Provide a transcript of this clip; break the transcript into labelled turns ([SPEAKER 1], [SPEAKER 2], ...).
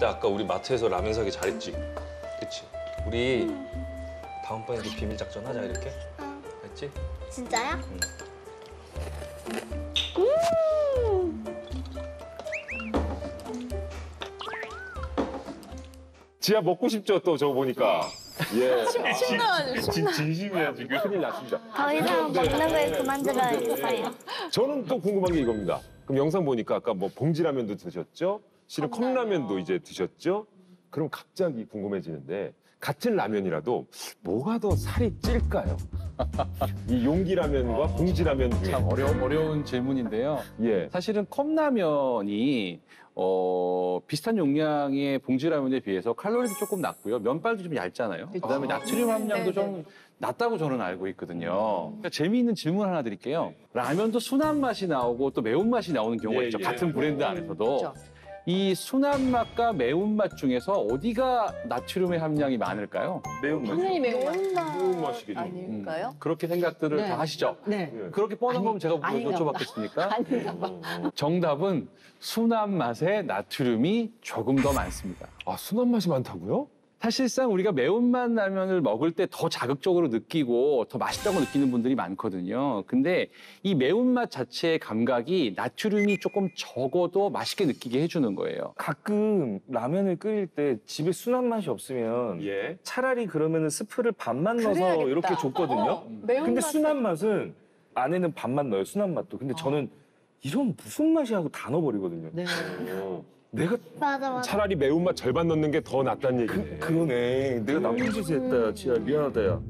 [SPEAKER 1] 그때 아까 우리 마트에서 라면 사기 잘했지? 그치? 우리 다음번에도 비밀 작전 하자 이렇게? 알지?
[SPEAKER 2] 진짜요?
[SPEAKER 3] 지아 먹고 싶죠 또 저거 보니까. 예.
[SPEAKER 4] 침 나와요, 침
[SPEAKER 3] 진, 진심이야 지금 큰일 났습니다.
[SPEAKER 2] 더 이상 먹는 걸 그만 들어야겠어요.
[SPEAKER 3] 저는 또 궁금한 게 이겁니다. 그럼 영상 보니까 아까 뭐 봉지라면도 드셨죠? 실은 컵라면도 이제 드셨죠? 그럼 갑자기 궁금해지는데 같은 라면이라도 뭐가 더 살이 찔까요? 이 용기라면과 봉지라면 중에
[SPEAKER 5] 참 어려, 어려운 질문인데요.
[SPEAKER 3] 예.
[SPEAKER 5] 사실은 컵라면이 어, 비슷한 용량의 봉지라면에 비해서 칼로리도 조금 낮고요. 면발도 좀 얇잖아요. 그다음에 나트륨 함량도 좀 낮다고 저는 알고 있거든요. 그러니까 재미있는 질문 하나 드릴게요. 라면도 순한 맛이 나오고 또 매운 맛이 나오는 경우가
[SPEAKER 3] 예,
[SPEAKER 5] 있죠.
[SPEAKER 3] 예.
[SPEAKER 5] 같은 브랜드 안에서도.
[SPEAKER 4] 그렇죠.
[SPEAKER 5] 이 순한 맛과 매운 맛 중에서 어디가 나트륨의 함량이 많을까요?
[SPEAKER 3] 매운맛.
[SPEAKER 4] 당연히 매운 맛
[SPEAKER 3] 매운맛이겠죠.
[SPEAKER 4] 아닐까요?
[SPEAKER 5] 그렇게 생각들을
[SPEAKER 4] 네.
[SPEAKER 5] 다 하시죠?
[SPEAKER 4] 네.
[SPEAKER 3] 예.
[SPEAKER 5] 그렇게 뻔한 거면 제가 뭐
[SPEAKER 4] 아닌가 보다.
[SPEAKER 5] 여쭤봤겠습니까?
[SPEAKER 4] 아닌가 봐.
[SPEAKER 5] 정답은 순한 맛에 나트륨이 조금 더 많습니다.
[SPEAKER 3] 아 순한 맛이 많다고요?
[SPEAKER 5] 사실상 우리가 매운맛 라면을 먹을 때 더 자극적으로 느끼고 더 맛있다고 느끼는 분들이 많거든요. 근데 이 매운맛 자체의 감각이 나트륨이 조금 적어도 맛있게 느끼게 해주는 거예요.
[SPEAKER 6] 가끔 라면을 끓일 때 집에 순한 맛이 없으면
[SPEAKER 3] 예.
[SPEAKER 6] 차라리 그러면은 스프를 반만 넣어서
[SPEAKER 4] 그래야겠다.
[SPEAKER 6] 이렇게 줬거든요.
[SPEAKER 4] 어, 매운
[SPEAKER 6] 근데
[SPEAKER 4] 맛
[SPEAKER 6] 순한 맛은 안에는 반만 넣어요. 순한 맛도. 근데 저는 이런 무슨 맛이 하고 다 넣어버리거든요.
[SPEAKER 4] 네.
[SPEAKER 3] 어.
[SPEAKER 6] 내가
[SPEAKER 2] 맞아 맞아.
[SPEAKER 3] 차라리 매운맛 절반 넣는 게 더 낫다는 그, 얘기네.
[SPEAKER 6] 그러네. 내가 나쁜 짓 했다. 지아 미안하다 야.